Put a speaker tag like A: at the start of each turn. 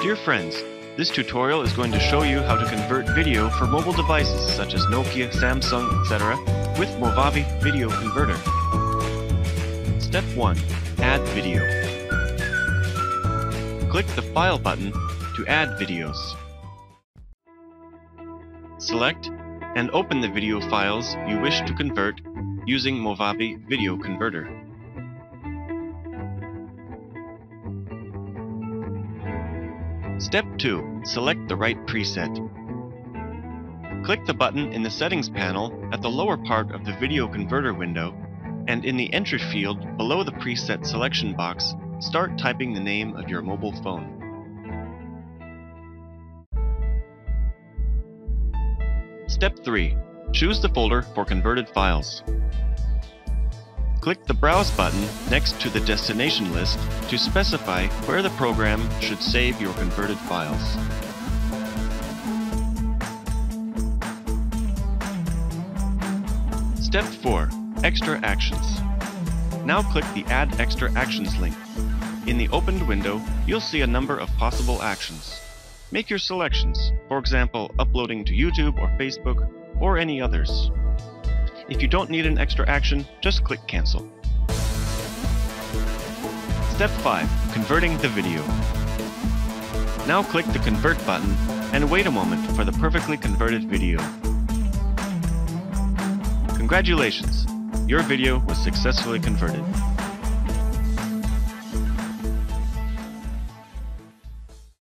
A: Dear friends, this tutorial is going to show you how to convert video for mobile devices such as Nokia, Samsung, etc. with Movavi Video Converter. Step 1. Add video. Click the File button to add videos. Select and open the video files you wish to convert using Movavi Video Converter. Step 2. Select the right preset. Click the button in the Settings panel at the lower part of the Video Converter window, and in the Entry field below the preset selection box, start typing the name of your mobile phone. Step 3. Choose the folder for converted files. Click the Browse button next to the destination list to specify where the program should save your converted files. Step 4. Extra Actions. Now click the Add Extra Actions link. In the opened window, you'll see a number of possible actions. Make your selections, for example, uploading to YouTube or Facebook, or any others. If you don't need an extra action, just click Cancel. Step 5. Converting the video. Now click the Convert button and wait a moment for the perfectly converted video. Congratulations! Your video was successfully converted.